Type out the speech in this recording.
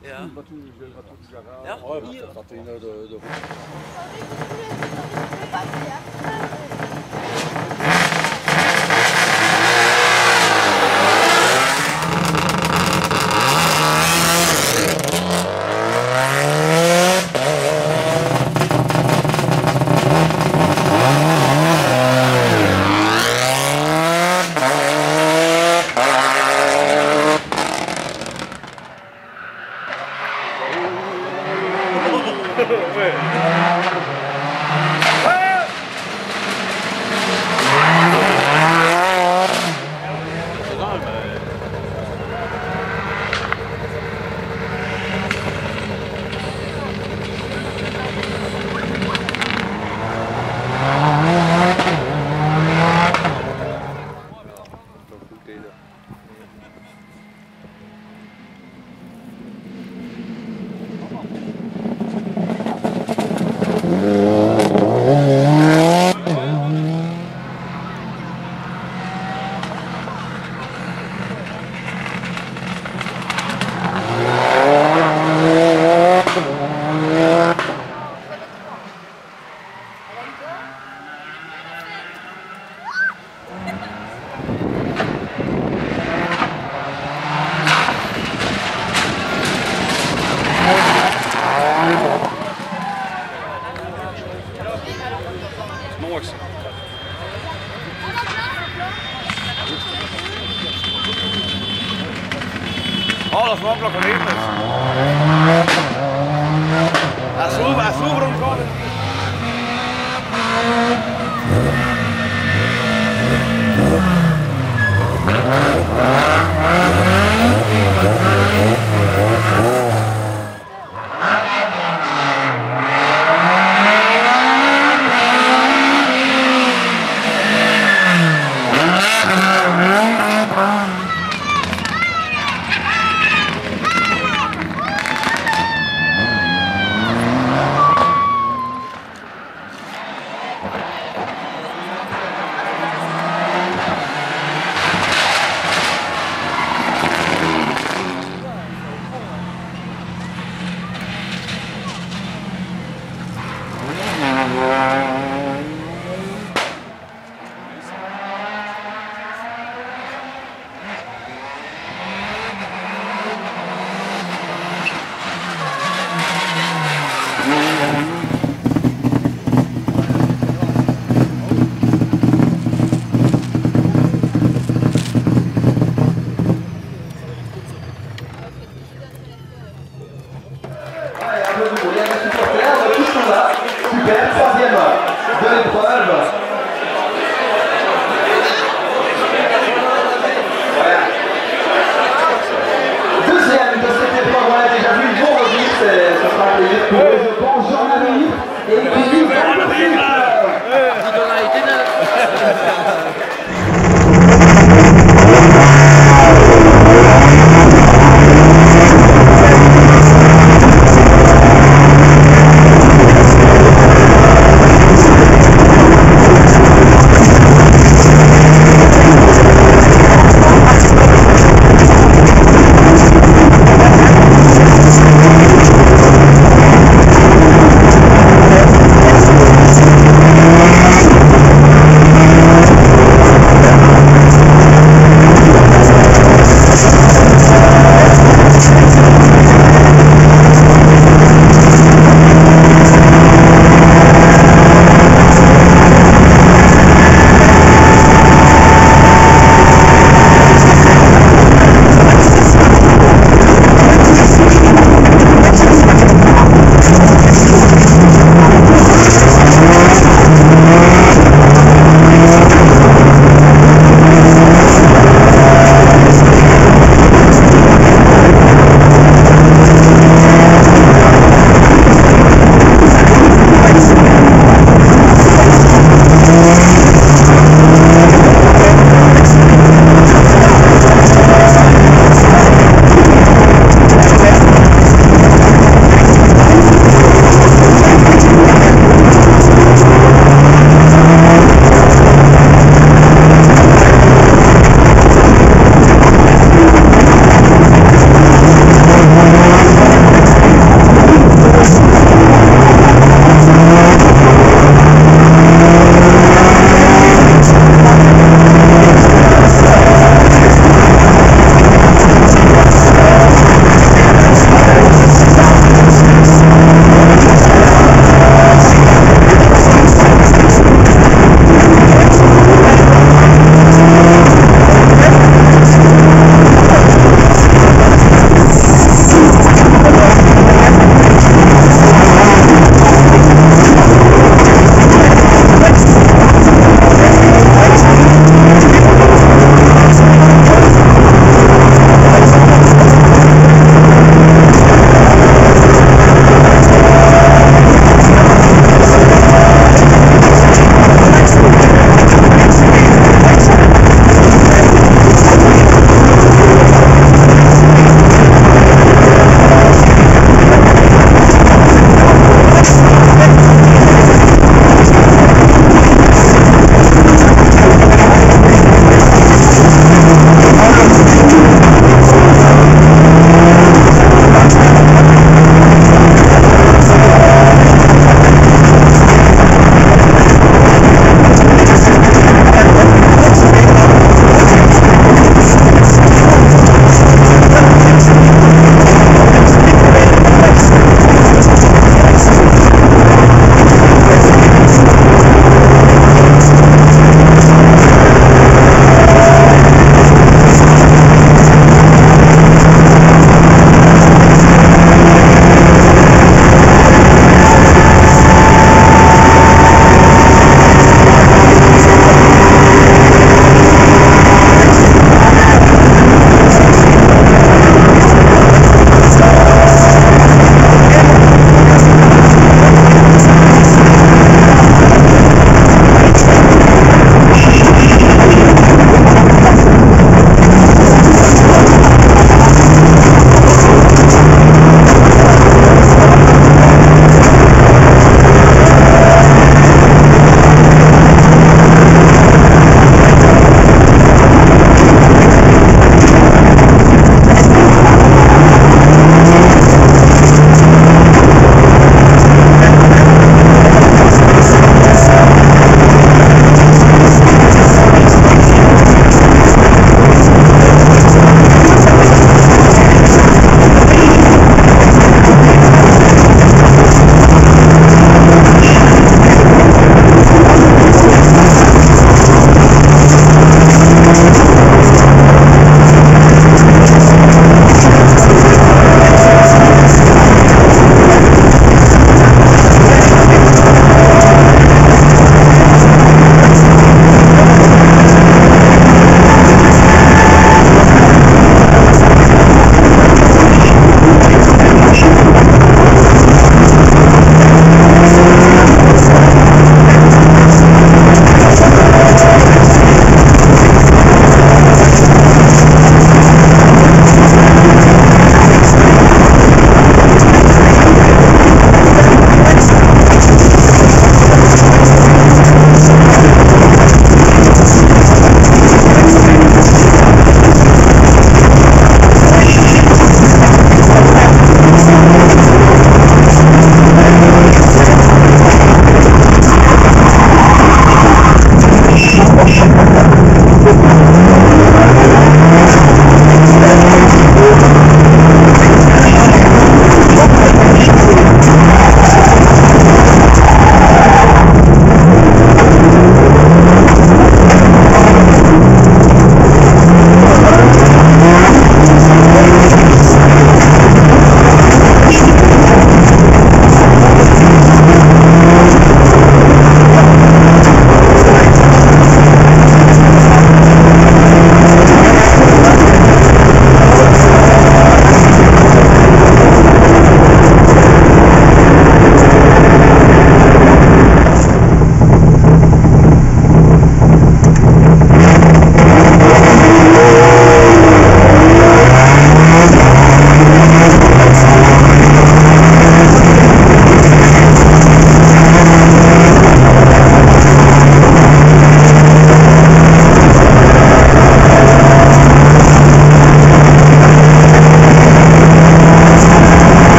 ja ja ja. Ja? Oh, ja, dat de, de